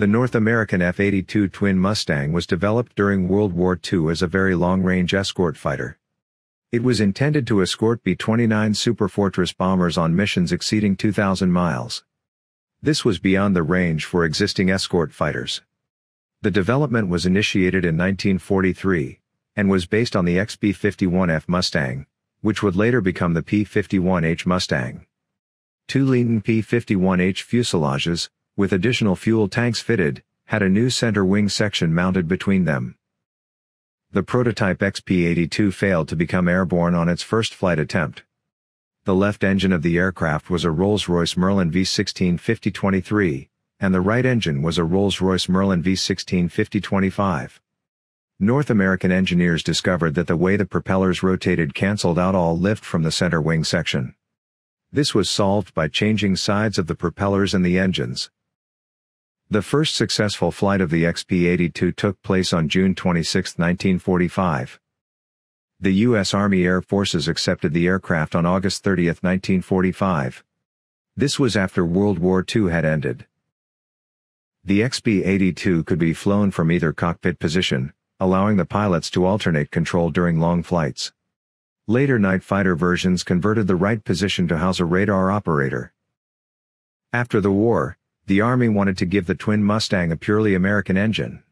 The North American F-82 Twin Mustang was developed during World War II as a very long-range escort fighter. It was intended to escort B-29 Superfortress bombers on missions exceeding 2,000 miles. This was beyond the range for existing escort fighters. The development was initiated in 1943, and was based on the XP-51F Mustang, which would later become the P-51H Mustang. Two Leaton P-51H fuselages, with additional fuel tanks fitted, had a new center wing section mounted between them. The prototype XP-82 failed to become airborne on its first flight attempt. The left engine of the aircraft was a Rolls-Royce Merlin V16 5023, and the right engine was a Rolls-Royce Merlin V16 5025. North American engineers discovered that the way the propellers rotated cancelled out all lift from the center wing section. This was solved by changing sides of the propellers and the engines. The first successful flight of the XP-82 took place on June 26, 1945. The U.S. Army Air Forces accepted the aircraft on August 30, 1945. This was after World War II had ended. The XP-82 could be flown from either cockpit position, allowing the pilots to alternate control during long flights. Later night fighter versions converted the right position to house a radar operator. After the war, the Army wanted to give the twin Mustang a purely American engine.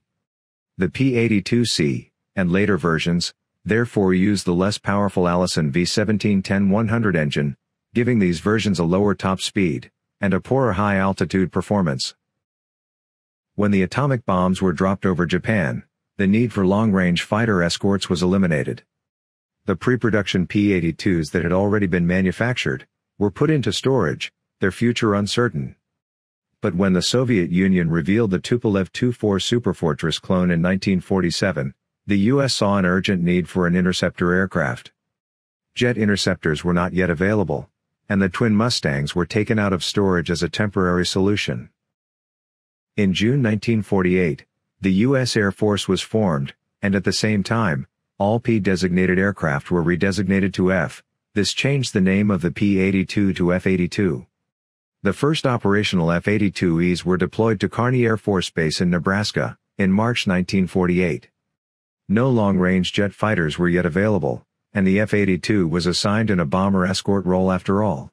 The P-82C, and later versions, therefore used the less powerful Allison V1710-100 engine, giving these versions a lower top speed, and a poorer high-altitude performance. When the atomic bombs were dropped over Japan, the need for long-range fighter escorts was eliminated. The pre-production P-82s that had already been manufactured, were put into storage, their future uncertain. But when the Soviet Union revealed the Tupolev Tu-4 Superfortress clone in 1947, the U.S. saw an urgent need for an interceptor aircraft. Jet interceptors were not yet available, and the twin Mustangs were taken out of storage as a temporary solution. In June 1948, the U.S. Air Force was formed, and at the same time, all P-designated aircraft were redesignated to F, this changed the name of the P-82 to F-82. The first operational F-82Es were deployed to Kearney Air Force Base in Nebraska, in March 1948. No long-range jet fighters were yet available, and the F-82 was assigned in a bomber escort role after all.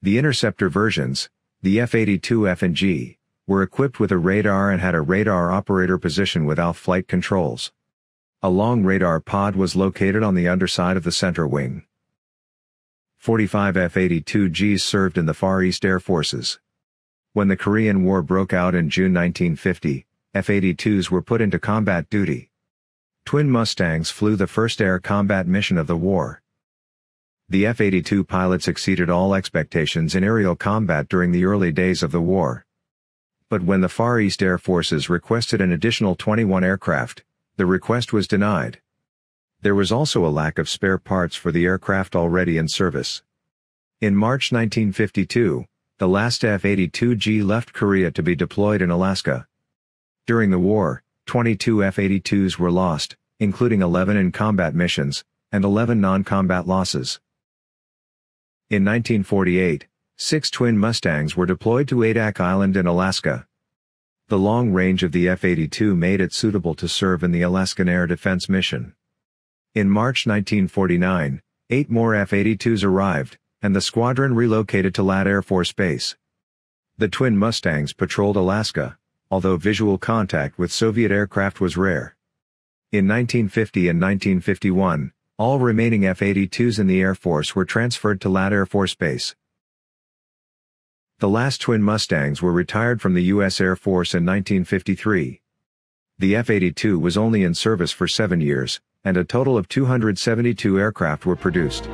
The interceptor versions, the F-82F and G, were equipped with a radar and had a radar operator position without flight controls. A long radar pod was located on the underside of the center wing. 45 F-82Gs served in the Far East Air Forces. When the Korean War broke out in June 1950, F-82s were put into combat duty. Twin Mustangs flew the first air combat mission of the war. The F-82 pilots exceeded all expectations in aerial combat during the early days of the war. But when the Far East Air Forces requested an additional 21 aircraft, the request was denied. There was also a lack of spare parts for the aircraft already in service. In March 1952, the last F-82G left Korea to be deployed in Alaska. During the war, 22 F-82s were lost, including 11 in combat missions, and 11 non-combat losses. In 1948, six twin Mustangs were deployed to Adak Island in Alaska. The long range of the F-82 made it suitable to serve in the Alaskan Air Defense Mission. In March 1949, eight more F-82s arrived, and the squadron relocated to Ladd Air Force Base. The twin Mustangs patrolled Alaska, although visual contact with Soviet aircraft was rare. In 1950 and 1951, all remaining F-82s in the Air Force were transferred to Ladd Air Force Base. The last twin Mustangs were retired from the U.S. Air Force in 1953. The F-82 was only in service for seven years, and a total of 272 aircraft were produced.